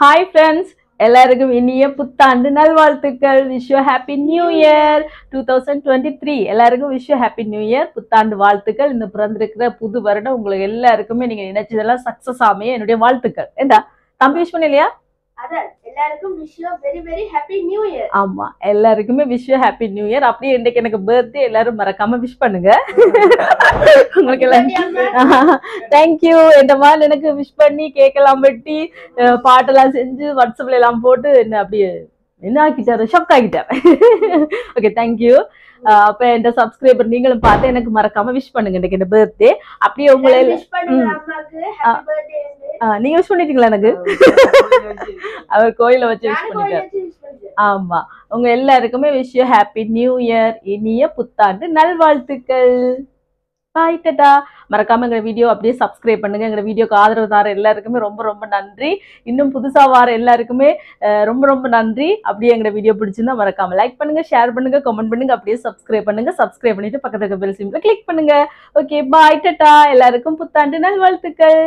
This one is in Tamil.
ஹாய் ஃப்ரெண்ட்ஸ் எல்லாருக்கும் இனிய புத்தாண்டு நல்வாழ்த்துக்கள். Wish happy new year two thousand twenty three எல்லாருக்கும் விஷ் ஹாப்பி நியூ இயர் புத்தாண்டு வாழ்த்துக்கள். இந்த பிறந்திருக்கிற புது வருடம் உங்களுக்கு எல்லாருக்குமே நீங்க நினைச்சதெல்லாம் சக்சஸ் ஆமையே என்னுடைய வாழ்த்துக்கள். ஏண்டா? தம்பி விஷ் பண்ணலையா? ஆமா எல்லாருக்குமே விஷ் ஹாப்பி நியூ இயர் அப்படியே இன்னைக்கு எனக்கு பர்த்டே எல்லாரும் மறக்காம விஷ் பண்ணுங்க. உங்களுக்கு எல்லாம் தேங்க்யூ இந்த மாதிரி எனக்கு விஷ் பண்ணி கேக் எல்லாம் வெட்டி பாட்டெல்லாம் செஞ்சு வாட்ஸ்அப்ல எல்லாம் போட்டு என்ன அப்படியே என்ன ஆக்கிட்டாரு? ஷாக் ஆகிட்டாரு. ஓகே தேங்க்யூ அப்ப இந்த சப்ஸ்கிரைபர் நீங்களும் பார்த்து எனக்கு மறக்காம விஷ் பண்ணுங்க இன்னைக்கு இந்த பர்த்டே அப்படியே உங்களை நீங்க விஷ் பண்ணிட்டீங்களா எனக்கு? அவர் கோயில வச்சு விஷ் பண்ணிட்டாரு. ஆமா. உங்க எல்லாருக்குமே wish you happy new year இனிய புத்தாண்டு நல்வாழ்த்துக்கள். பாய் டட்டா மறக்காம எங்க வீடியோ அப்படியே சப்ஸ்கிரைப் பண்ணுங்க. எங்க வீடியோக்கு ஆதரவு தார எல்லாருக்குமே ரொம்ப ரொம்ப நன்றி. இன்னும் புதுசா வார எல்லாருக்குமே ரொம்ப ரொம்ப நன்றி. அப்படியே எங்க வீடியோ பிடிச்சிருந்தா மறக்காம லைக் பண்ணுங்க ஷேர் பண்ணுங்க கமெண்ட் பண்ணுங்க அப்படியே சப்ஸ்கிரைப் பண்ணுங்க. சப்ஸ்கிரைப் பண்ணிட்டு பக்கத்துல இருக்க பெல் சிம்பிள் கிளிக் பண்ணுங்க. ஓகே பாய் டட்டா எல்லாருக்கும் புத்தாண்டு நல்வாழ்த்துக்கள்.